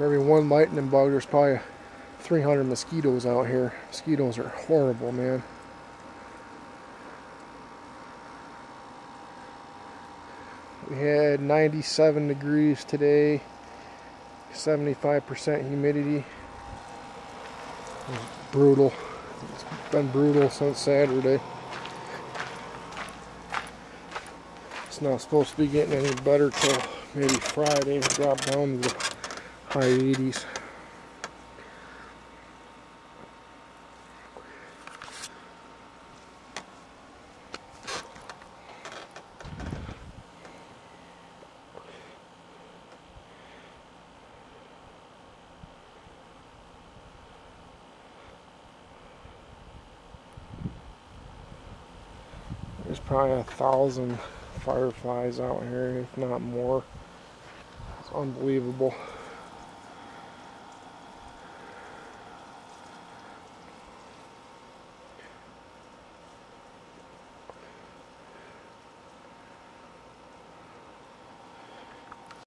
For every one lightning bug, there's probably 300 mosquitoes out here. Mosquitoes are horrible, man. We had 97 degrees today, 75% humidity. Brutal. It's been brutal since Saturday. It's not supposed to be getting any better till maybe Friday. Drop down to the high 80s. There's probably a thousand fireflies out here, if not more. It's unbelievable.